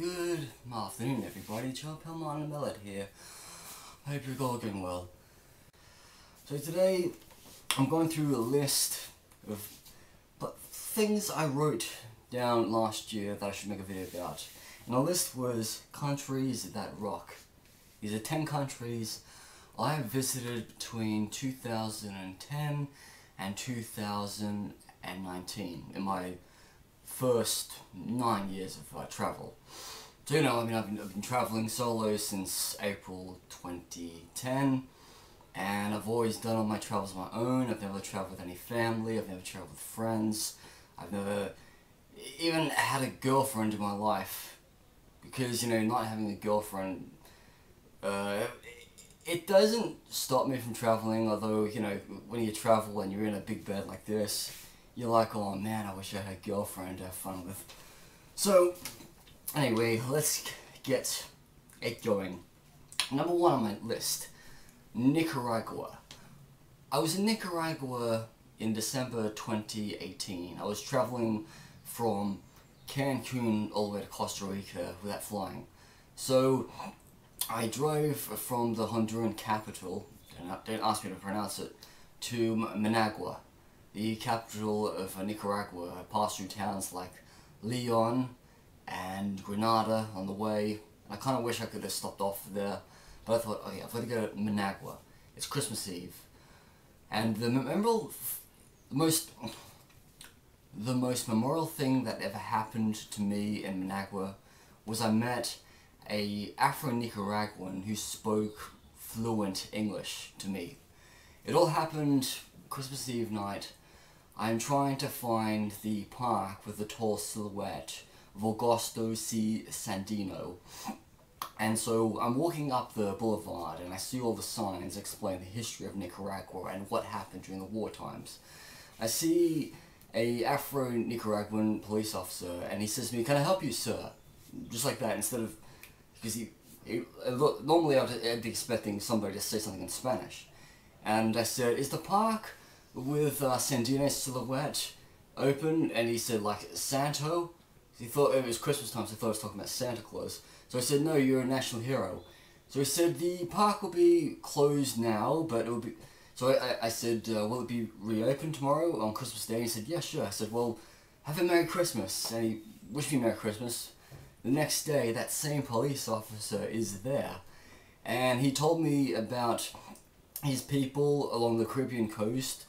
Good afternoon, everybody. Pelman and Mellet here. Hope you're all doing well. So today, I'm going through a list of things I wrote down last year that I should make a video about. And the list was countries that rock. These are 10 countries I visited between 2010 and 2019 in my first nine years of travel. So you know, I mean, I've been, I've been traveling solo since April 2010, and I've always done all my travels on my own. I've never traveled with any family. I've never traveled with friends. I've never even had a girlfriend in my life because you know, not having a girlfriend, uh, it doesn't stop me from traveling. Although you know, when you travel and you're in a big bed like this you're like, oh man, I wish I had a girlfriend to have fun with. So, anyway, let's get it going. Number one on my list, Nicaragua. I was in Nicaragua in December 2018. I was traveling from Cancun all the way to Costa Rica without flying. So, I drove from the Honduran capital, don't ask me to pronounce it, to Managua the capital of uh, Nicaragua. I passed through towns like Leon and Granada on the way. I kind of wish I could have stopped off there, but I thought, okay, I've got to go to Managua. It's Christmas Eve. And the memorable, the most, the most memorable thing that ever happened to me in Managua was I met a Afro-Nicaraguan who spoke fluent English to me. It all happened Christmas Eve night I'm trying to find the park with the tall silhouette Augusto C. Sandino. And so I'm walking up the boulevard and I see all the signs explain the history of Nicaragua and what happened during the war times. I see a Afro-Nicaraguan police officer and he says to me, can I help you sir? Just like that instead of, because he, he normally I'd, I'd be expecting somebody to say something in Spanish. And I said, is the park with uh, Sandino's silhouette open, and he said like Santo. He thought it was Christmas time, so he thought I was talking about Santa Claus. So I said, no, you're a national hero. So he said the park will be closed now, but it will be. So I, I said, uh, will it be reopened tomorrow on Christmas Day? He said, yeah, sure. I said, well, have a Merry Christmas. And he wished me Merry Christmas. The next day, that same police officer is there. And he told me about his people along the Caribbean coast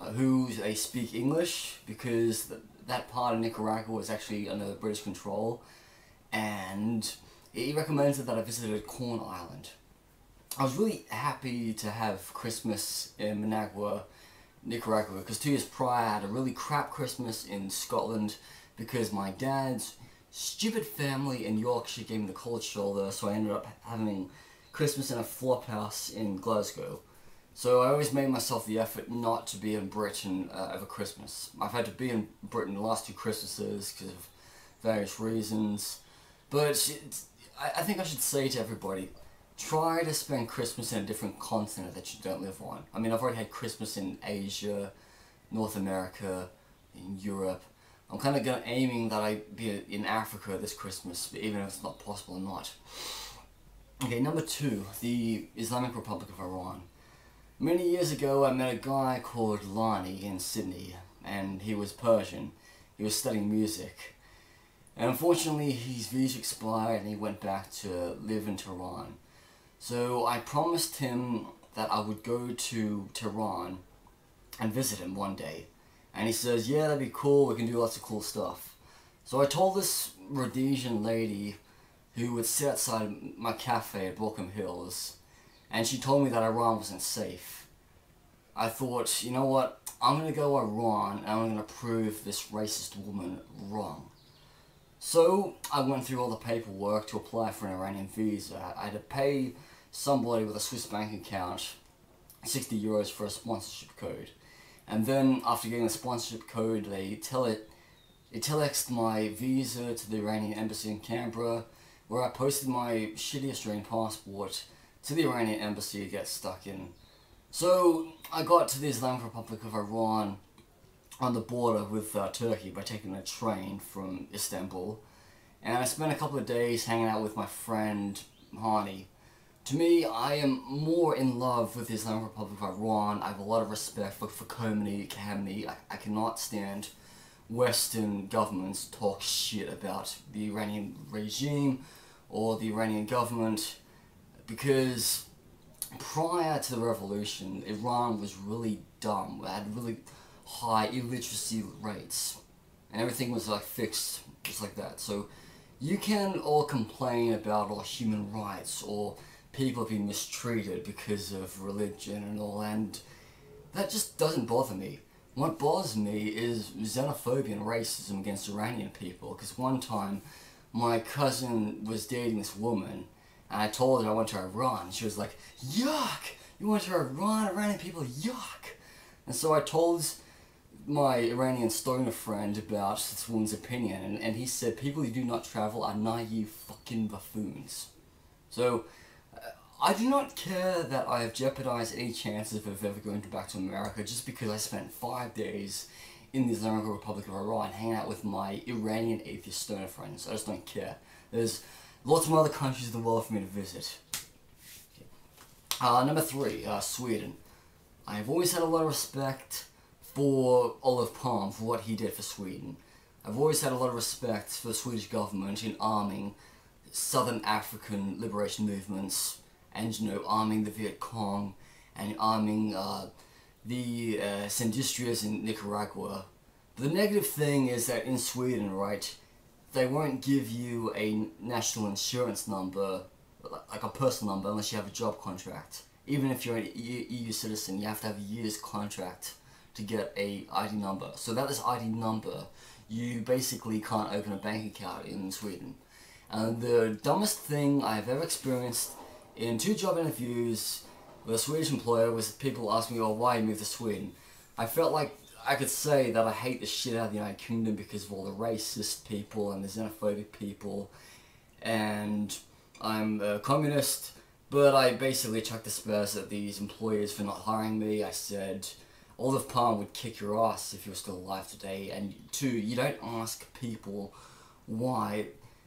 who they speak English because th that part of Nicaragua was actually under British control and he recommended that I visited Corn Island. I was really happy to have Christmas in Managua, Nicaragua because two years prior I had a really crap Christmas in Scotland because my dad's stupid family in Yorkshire gave me the cold shoulder so I ended up having Christmas in a flop house in Glasgow. So I always made myself the effort not to be in Britain uh, over Christmas. I've had to be in Britain the last two Christmases because of various reasons. But I, I think I should say to everybody, try to spend Christmas in a different continent that you don't live on. I mean, I've already had Christmas in Asia, North America, in Europe. I'm kind of going aiming that I be in Africa this Christmas, even if it's not possible or not. Okay, number two, the Islamic Republic of Iran. Many years ago I met a guy called Lani in Sydney and he was Persian. He was studying music. And unfortunately his visa expired and he went back to live in Tehran. So I promised him that I would go to Tehran and visit him one day. And he says, yeah, that'd be cool, we can do lots of cool stuff. So I told this Rhodesian lady who would sit outside my cafe at Baulkham Hills and she told me that Iran wasn't safe. I thought, you know what, I'm going to go Iran and I'm going to prove this racist woman wrong. So I went through all the paperwork to apply for an Iranian visa. I had to pay somebody with a Swiss bank account 60 euros for a sponsorship code. And then after getting the sponsorship code, they tell it, they telexed my visa to the Iranian embassy in Canberra, where I posted my shitty Australian passport to the Iranian embassy get stuck in. So I got to the Islamic Republic of Iran on the border with uh, Turkey by taking a train from Istanbul. and I spent a couple of days hanging out with my friend Hani. To me, I am more in love with the Islamic Republic of Iran. I have a lot of respect for, for Khomeini, Khamenei. I, I cannot stand Western governments talk shit about the Iranian regime or the Iranian government because prior to the revolution, Iran was really dumb. It had really high illiteracy rates, and everything was like fixed just like that. So you can all complain about all human rights or people being mistreated because of religion and all, and that just doesn't bother me. What bothers me is xenophobia and racism against Iranian people. Because one time, my cousin was dating this woman, and I told her I went to Iran. She was like, "Yuck! You went to Iran? Iranian people, yuck!" And so I told my Iranian stoner friend about this woman's opinion, and, and he said people who do not travel are naive fucking buffoons. So, uh, I do not care that I have jeopardized any chances of ever going back to America just because I spent five days in the Islamic Republic of Iran hanging out with my Iranian atheist stoner friends. I just don't care. There's lots of other countries in the world for me to visit. Uh, number three, uh, Sweden. I've always had a lot of respect for Olof Palme for what he did for Sweden. I've always had a lot of respect for the Swedish government in arming Southern African liberation movements and, you know, arming the Viet Cong and arming uh, the uh, Sandinistas in Nicaragua. The negative thing is that in Sweden, right, they won't give you a national insurance number, like a personal number, unless you have a job contract. Even if you're an EU citizen, you have to have a year's contract to get a ID number. So without this ID number, you basically can't open a bank account in Sweden. And the dumbest thing I've ever experienced in two job interviews with a Swedish employer was people asking me, "Oh, why you moved to Sweden?" I felt like I could say that I hate the shit out of the United Kingdom because of all the racist people and the xenophobic people, and I'm a communist. But I basically chucked the spurs at these employers for not hiring me. I said, Olof Palme would kick your ass if you were still alive today. And two, you don't ask people why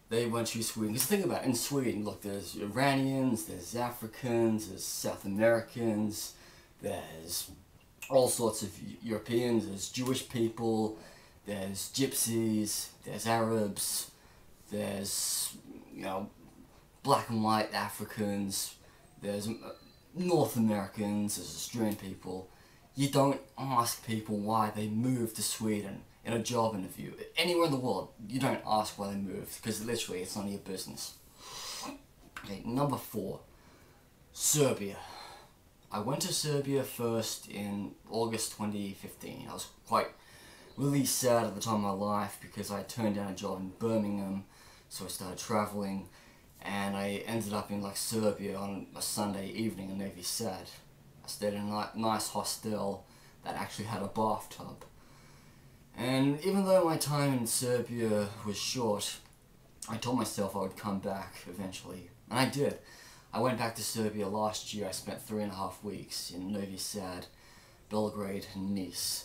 they went to Sweden. Because think about it, in Sweden, look, there's Iranians, there's Africans, there's South Americans, there's all sorts of Europeans, there's Jewish people, there's Gypsies, there's Arabs, there's, you know, black and white Africans, there's uh, North Americans, there's Australian people you don't ask people why they moved to Sweden in a job interview. Anywhere in the world, you don't ask why they moved because literally it's none of your business. Okay, number four, Serbia. I went to Serbia first in August 2015. I was quite really sad at the time of my life because I turned down a job in Birmingham, so I started traveling, and I ended up in like Serbia on a Sunday evening in Novi Sad. I stayed in a nice hostel that actually had a bathtub. And even though my time in Serbia was short, I told myself I would come back eventually. And I did. I went back to Serbia last year. I spent three and a half weeks in Novi Sad, Belgrade, and Niš.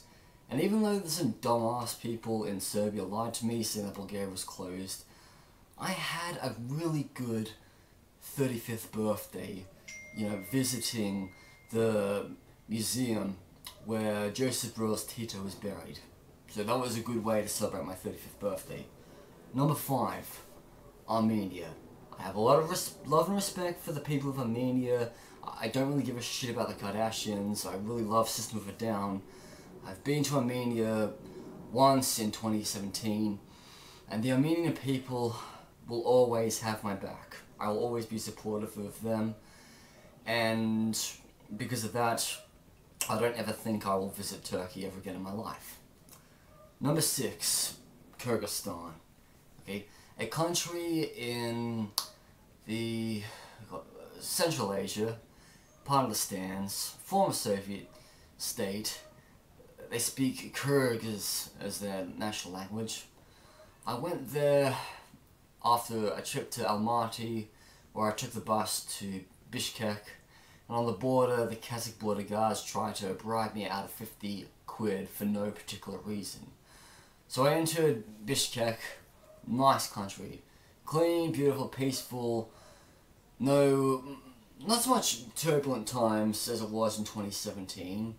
And even though there's some dumbass people in Serbia lied to me saying that Bulgaria was closed, I had a really good 35th birthday, you know, visiting the museum where Josip Broz Tito was buried. So that was a good way to celebrate my 35th birthday. Number 5, Armenia. I have a lot of love and respect for the people of Armenia. I don't really give a shit about the Kardashians. I really love System of a Down. I've been to Armenia once in 2017, and the Armenian people will always have my back. I will always be supportive of them, and because of that, I don't ever think I will visit Turkey ever again in my life. Number six, Kyrgyzstan. Okay, a country in the Central Asia, part of the stands, former Soviet state. They speak Kyrgyz as their national language. I went there after a trip to Almaty, where I took the bus to Bishkek, and on the border, the Kazakh border guards tried to bribe me out of 50 quid for no particular reason. So I entered Bishkek, nice country, clean, beautiful, peaceful. No, not so much turbulent times as it was in 2017.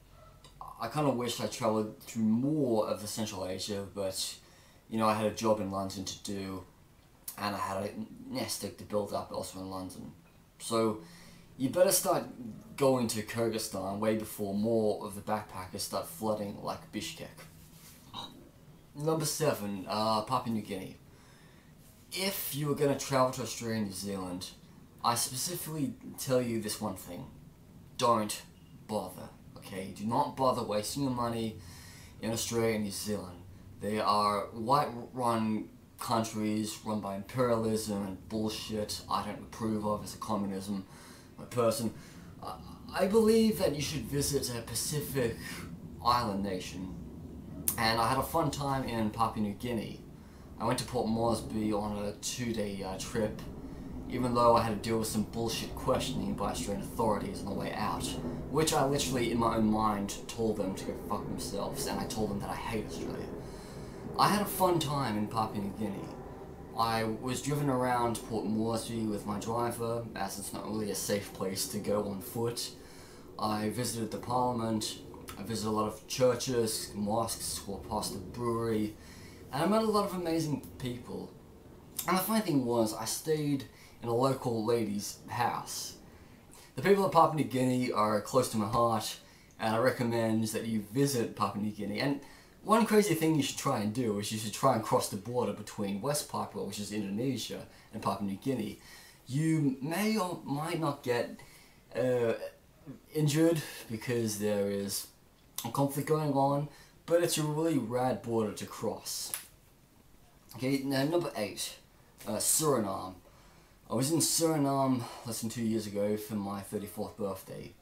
I kind of wish I travelled through more of the Central Asia, but you know I had a job in London to do, and I had a nest egg to build up also in London. So you better start going to Kyrgyzstan way before more of the backpackers start flooding like Bishkek. Number seven, uh, Papua New Guinea. If you are going to travel to Australia and New Zealand, I specifically tell you this one thing. Don't bother, okay? Do not bother wasting your money in Australia and New Zealand. They are white-run countries run by imperialism and bullshit I don't approve of as a communism person. I believe that you should visit a Pacific island nation. And I had a fun time in Papua New Guinea. I went to Port Moresby on a two-day uh, trip, even though I had to deal with some bullshit questioning by Australian authorities on the way out, which I literally, in my own mind, told them to go fuck themselves, and I told them that I hate Australia. I had a fun time in Papua New Guinea. I was driven around Port Moresby with my driver, as it's not really a safe place to go on foot. I visited the parliament, I visited a lot of churches, mosques, walked past the brewery, and I met a lot of amazing people. And the funny thing was, I stayed in a local lady's house. The people of Papua New Guinea are close to my heart, and I recommend that you visit Papua New Guinea. And one crazy thing you should try and do is you should try and cross the border between West Papua, which is Indonesia, and Papua New Guinea. You may or might not get uh, injured because there is a conflict going on, but it's a really rad border to cross. Okay, now number eight, uh, Suriname. I was in Suriname less than two years ago for my 34th birthday.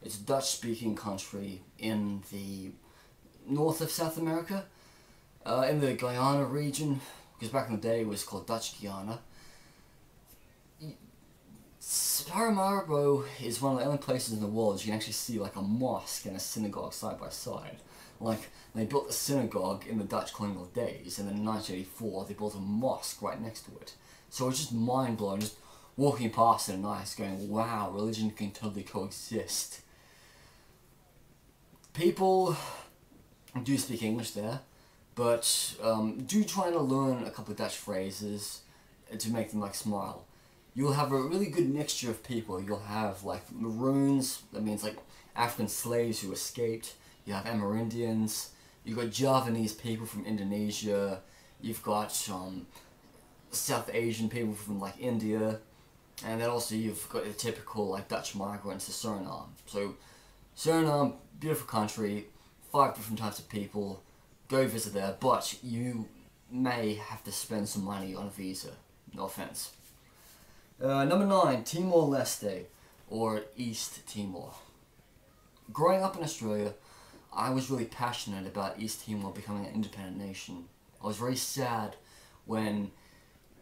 It's a Dutch-speaking country in the north of South America, uh, in the Guyana region, because back in the day it was called Dutch Guiana. Paramaribo is one of the only places in the world you can actually see like a mosque and a synagogue side by side. Like, they built a synagogue in the Dutch colonial days, and then in 1984 they built a mosque right next to it. So it's just mind-blowing, just walking past it at night going, wow, religion can totally coexist. People do speak English there, but um, do try to learn a couple of Dutch phrases to make them like smile you'll have a really good mixture of people. You'll have like Maroons, that means like African slaves who escaped. You have Amerindians. You've got Javanese people from Indonesia. You've got um, South Asian people from like India. And then also you've got the typical like Dutch migrants to Suriname. So Suriname, beautiful country, five different types of people. Go visit there, but you may have to spend some money on a visa. No offense. Uh, number nine, Timor-Leste, or East Timor. Growing up in Australia, I was really passionate about East Timor becoming an independent nation. I was very sad when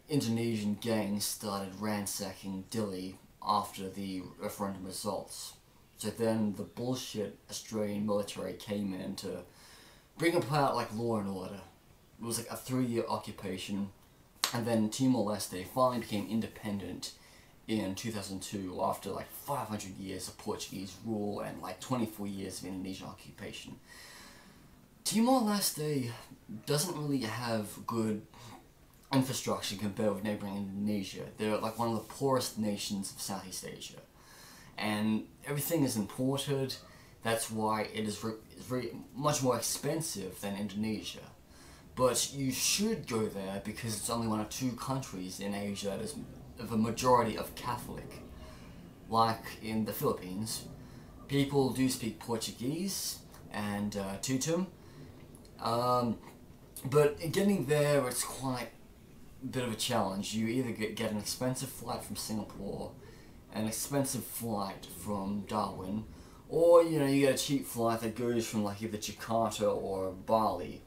Indonesian gangs started ransacking Dili after the referendum results. So then the bullshit Australian military came in to bring about like law and order. It was like a three-year occupation and then Timor-Leste finally became independent in 2002 after like 500 years of Portuguese rule and like 24 years of Indonesian occupation. Timor-Leste doesn't really have good infrastructure compared with neighboring Indonesia. They're like one of the poorest nations of Southeast Asia. And everything is imported. That's why it is very much more expensive than Indonesia. But you should go there because it's only one of two countries in Asia that is of a majority of Catholic. Like in the Philippines, people do speak Portuguese and uh, Tetum. Um, but getting there, it's quite a bit of a challenge. You either get, get an expensive flight from Singapore, an expensive flight from Darwin, or you know you get a cheap flight that goes from like either Jakarta or Bali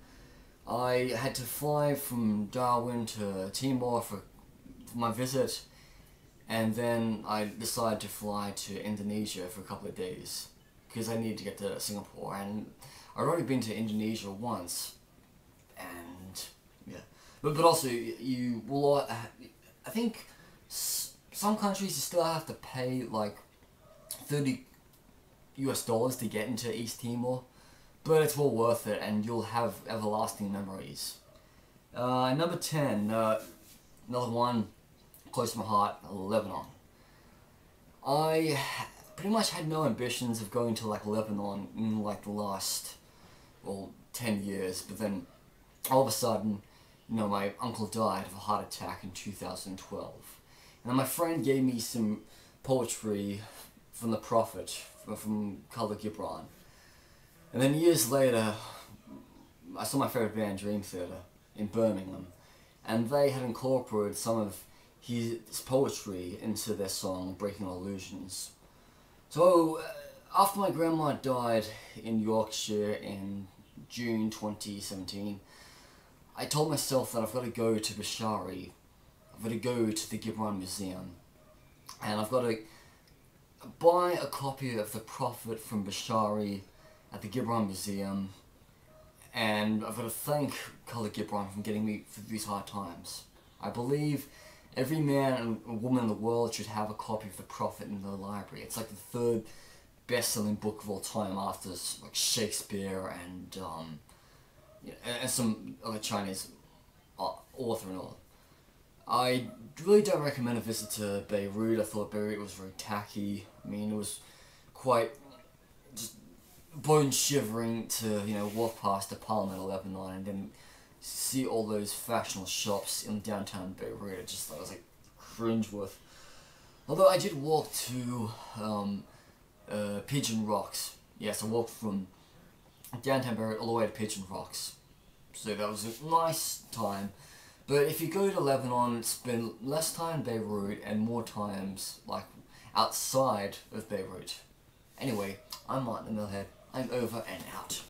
I had to fly from Darwin to Timor for my visit, and then I decided to fly to Indonesia for a couple of days because I needed to get to Singapore. And I'd already been to Indonesia once, and yeah, but but also you will I think some countries you still have to pay like 30 US dollars to get into East Timor, but it's well worth it and you'll have everlasting memories. Uh, number 10, uh, another one close to my heart, Lebanon. I pretty much had no ambitions of going to like Lebanon in like the last, well, 10 years, but then all of a sudden, you know, my uncle died of a heart attack in 2012. And then my friend gave me some poetry from the Prophet, from Khalil Gibran. And then years later, I saw my favorite band, Dream Theater, in Birmingham, and they had incorporated some of his poetry into their song Breaking All Illusions. So, uh, after my grandma died in Yorkshire in June 2017, I told myself that I've got to go to Bishari, I've got to go to the Gibran Museum, and I've got to buy a copy of The Prophet from Bishari at the Gibran Museum, and I've got to thank Khalil Gibran for getting me through these hard times. I believe every man and woman in the world should have a copy of The Prophet in their library. It's like the third best-selling book of all time after like Shakespeare and um, you know, and some other Chinese author and all. I really don't recommend a visit to Beirut. I thought Beirut was very tacky. I mean, it was quite just bone shivering to you know walk past the Parliament of Lebanon and then see all those fashionable shops in downtown Beirut. Just I was like cringe with. Although I did walk to um, uh, Pigeon Rocks. Yes, I walked from downtown Beirut all the way to Pigeon Rocks. So that was a nice time. But if you go to Lebanon, spend less time in Beirut and more times like outside of Beirut. Anyway, I'm Martin the Metalhead. I'm over and out.